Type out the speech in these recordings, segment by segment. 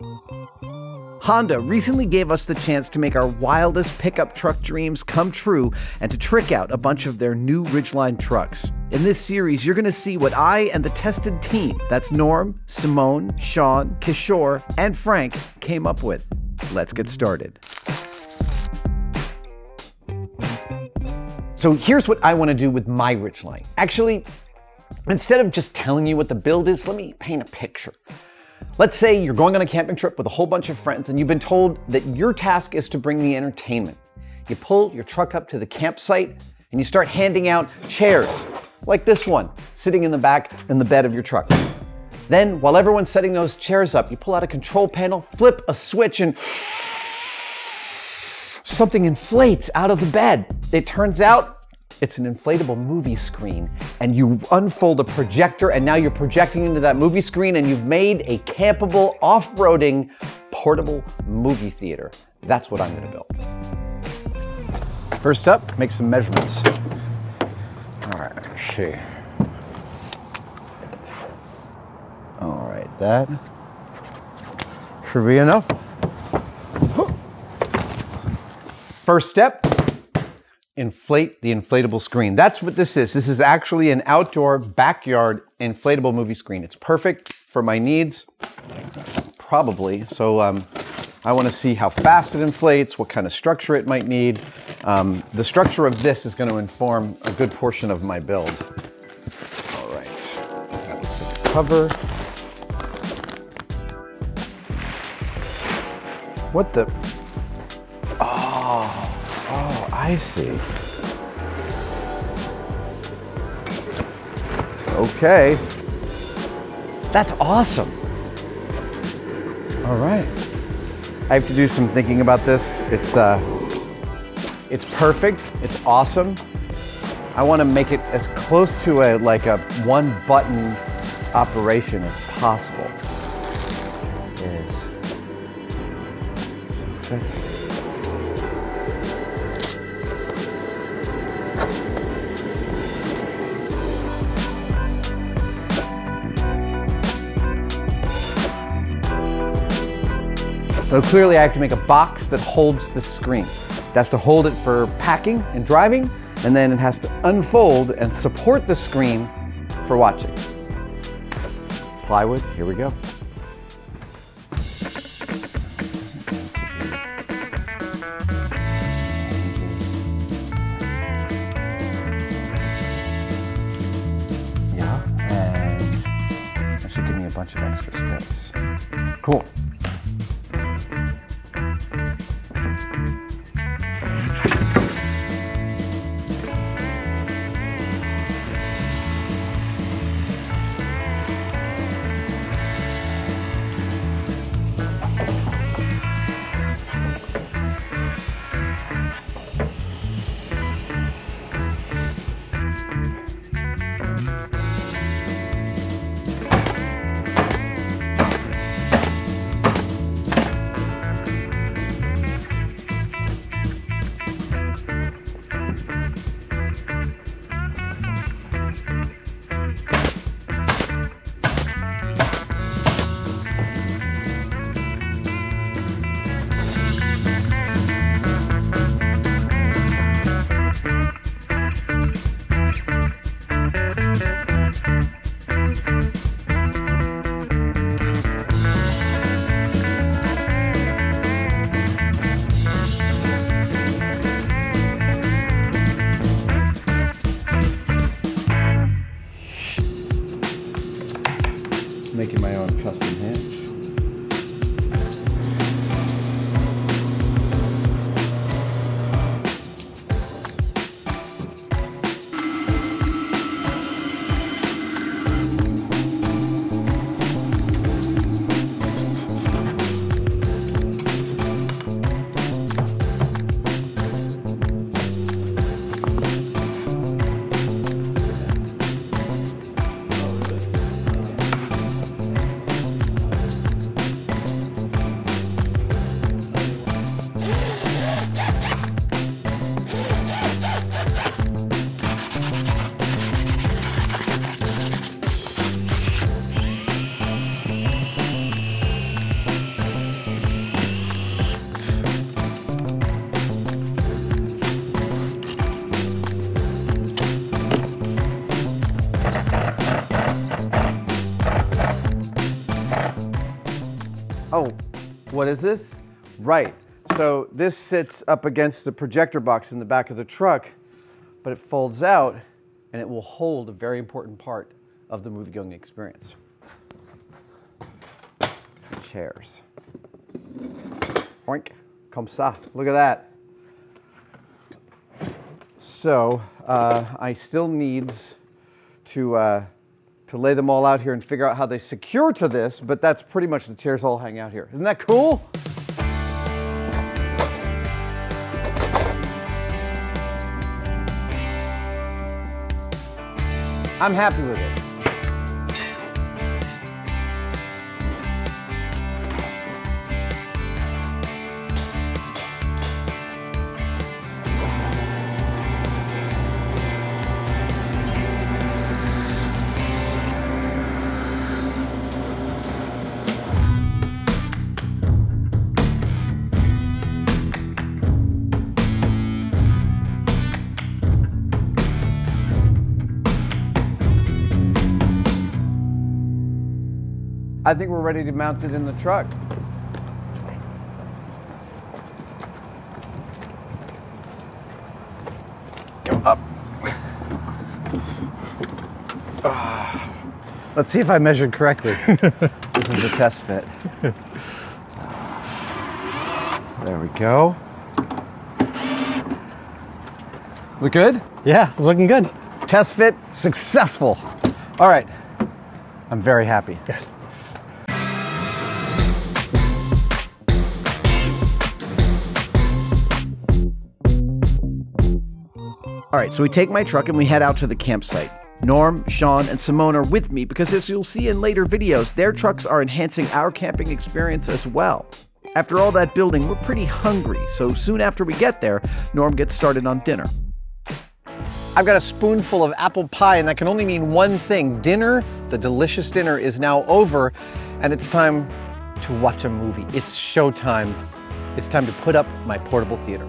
Honda recently gave us the chance to make our wildest pickup truck dreams come true and to trick out a bunch of their new Ridgeline trucks. In this series, you're going to see what I and the tested team that's Norm, Simone, Sean, Kishore, and Frank came up with. Let's get started. So here's what I want to do with my Ridgeline. Actually, instead of just telling you what the build is, let me paint a picture. Let's say you're going on a camping trip with a whole bunch of friends and you've been told that your task is to bring the entertainment. You pull your truck up to the campsite and you start handing out chairs, like this one, sitting in the back in the bed of your truck. Then, while everyone's setting those chairs up, you pull out a control panel, flip a switch, and something inflates out of the bed. It turns out it's an inflatable movie screen, and you unfold a projector, and now you're projecting into that movie screen, and you've made a campable, off roading, portable movie theater. That's what I'm gonna build. First up, make some measurements. All right, let's see. All right, that should be enough. First step, inflate the inflatable screen. That's what this is. This is actually an outdoor backyard inflatable movie screen. It's perfect for my needs, probably. So um, I want to see how fast it inflates, what kind of structure it might need. Um, the structure of this is going to inform a good portion of my build. All right, that looks like a cover. What the? I see. Okay. That's awesome. All right. I have to do some thinking about this. It's uh, it's perfect. It's awesome. I want to make it as close to a like a one button operation as possible. Yes. That's, So clearly I have to make a box that holds the screen. That's to hold it for packing and driving, and then it has to unfold and support the screen for watching. Plywood, here we go. Yeah, and that should give me a bunch of extra space. Cool. Oh, what is this? Right. So this sits up against the projector box in the back of the truck, but it folds out and it will hold a very important part of the movie going experience. Chairs. Oink. Comme ça. Look at that. So uh, I still needs to uh, to lay them all out here and figure out how they secure to this, but that's pretty much the chairs all hang out here. Isn't that cool? I'm happy with it. I think we're ready to mount it in the truck. Go up. Let's see if I measured correctly. this is a test fit. There we go. Look good? Yeah, it's looking good. Test fit successful. All right. I'm very happy. Good. All right, so we take my truck and we head out to the campsite. Norm, Sean, and Simone are with me because, as you'll see in later videos, their trucks are enhancing our camping experience as well. After all that building, we're pretty hungry, so soon after we get there, Norm gets started on dinner. I've got a spoonful of apple pie, and that can only mean one thing. Dinner, the delicious dinner, is now over, and it's time to watch a movie. It's showtime. It's time to put up my portable theater.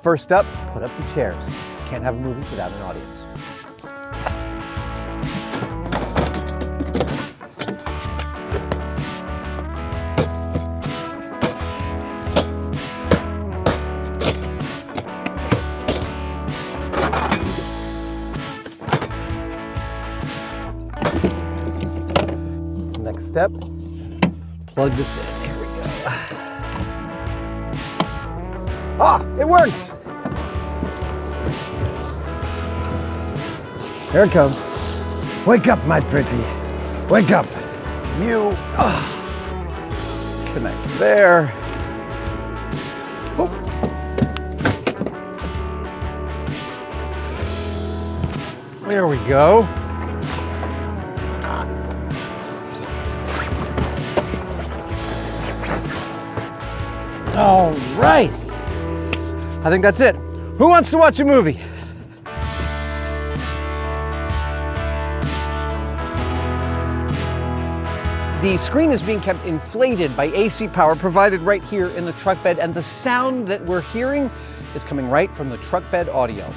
First up, put up the chairs. Can't have a movie without an audience. Next step, plug this in. Here we go. Ah, it works! Here it comes. Wake up, my pretty. Wake up. You. ah. Connect there. Oh. There we go. All right. I think that's it. Who wants to watch a movie? The screen is being kept inflated by AC power provided right here in the truck bed, and the sound that we're hearing is coming right from the truck bed audio.